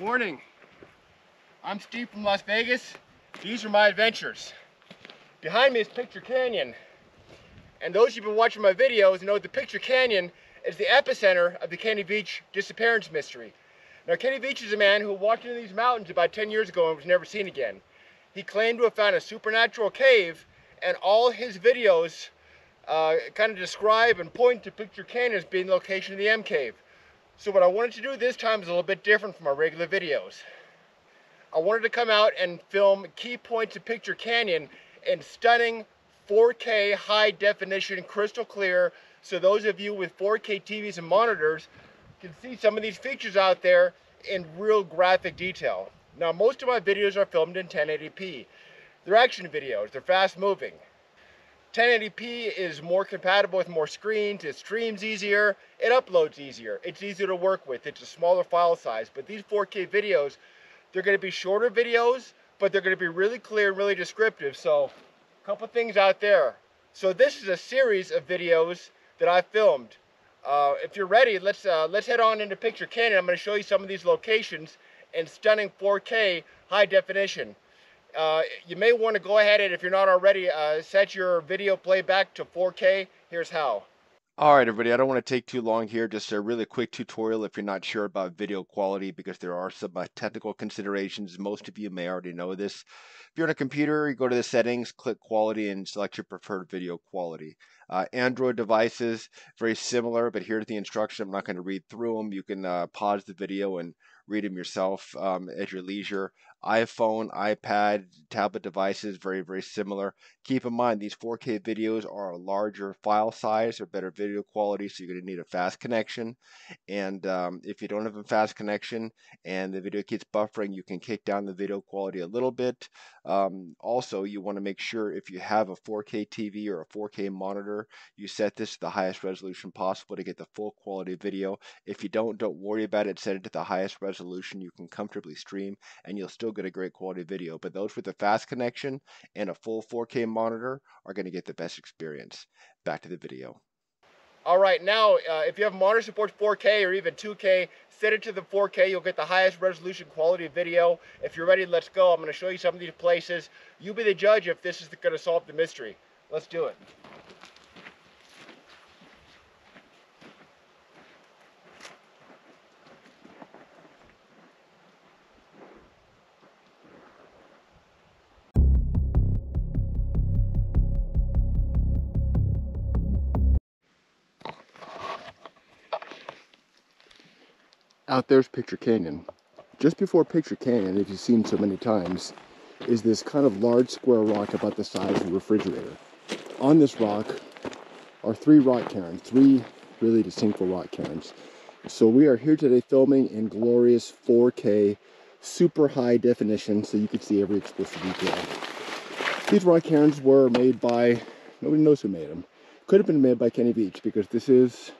Morning. I'm Steve from Las Vegas. These are my adventures. Behind me is Picture Canyon. And those who've been watching my videos know the Picture Canyon is the epicenter of the Kenny Veach disappearance mystery. Now Kenny Veach is a man who walked into these mountains about 10 years ago and was never seen again. He claimed to have found a supernatural cave and all his videos uh, kind of describe and point to Picture Canyon as being the location of the M Cave. So what I wanted to do this time is a little bit different from our regular videos. I wanted to come out and film key points of Picture Canyon in stunning 4K high definition crystal clear so those of you with 4K TVs and monitors can see some of these features out there in real graphic detail. Now most of my videos are filmed in 1080p. They're action videos, they're fast moving. 1080p is more compatible with more screens, it streams easier, it uploads easier, it's easier to work with, it's a smaller file size. But these 4K videos, they're going to be shorter videos, but they're going to be really clear and really descriptive. So, a couple things out there. So this is a series of videos that I filmed. Uh, if you're ready, let's uh, let's head on into Picture Canyon. I'm going to show you some of these locations in stunning 4K high definition. Uh, you may want to go ahead and if you're not already, uh, set your video playback to 4K. Here's how. All right, everybody, I don't want to take too long here. Just a really quick tutorial if you're not sure about video quality because there are some uh, technical considerations. Most of you may already know this. If you're on a computer, you go to the settings, click quality, and select your preferred video quality. Uh, Android devices, very similar, but here's the instruction. I'm not going to read through them. You can uh, pause the video and read them yourself um, at your leisure iPhone, iPad, tablet devices, very, very similar. Keep in mind, these 4K videos are a larger file size or better video quality, so you're going to need a fast connection. And um, if you don't have a fast connection and the video keeps buffering, you can kick down the video quality a little bit. Um, also, you want to make sure if you have a 4K TV or a 4K monitor, you set this to the highest resolution possible to get the full quality video. If you don't, don't worry about it. Set it to the highest resolution you can comfortably stream, and you'll still get a great quality video. But those with a fast connection and a full 4K monitor are going to get the best experience. Back to the video. All right, now uh, if you have monitor supports 4K or even 2K, set it to the 4K. You'll get the highest resolution quality video. If you're ready, let's go. I'm going to show you some of these places. You be the judge if this is going to solve the mystery. Let's do it. Out there's Picture Canyon. Just before Picture Canyon, if you've seen so many times, is this kind of large square rock about the size of a refrigerator. On this rock are three rock cairns, three really distinctful rock cairns. So we are here today filming in glorious 4K, super high definition, so you can see every explicit detail. These rock cairns were made by, nobody knows who made them. Could have been made by Kenny Veach because this is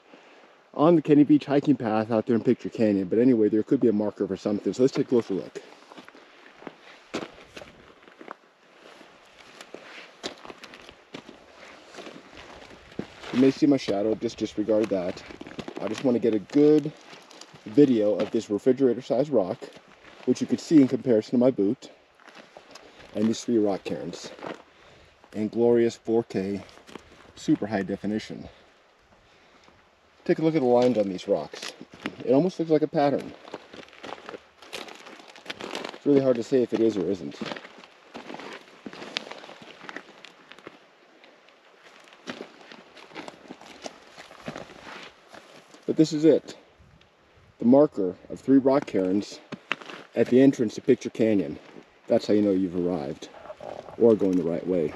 on the Kenny Veach hiking path out there in Picture Canyon. But anyway, there could be a marker for something. So let's take a closer look. You may see my shadow, just disregard that. I just want to get a good video of this refrigerator-sized rock, which you could see in comparison to my boot, and these three rock cairns, in glorious 4K, super high definition. Take a look at the lines on these rocks. It almost looks like a pattern. It's really hard to say if it is or isn't. But this is it. The marker of three rock cairns at the entrance to Picture Canyon. That's how you know you've arrived or going the right way.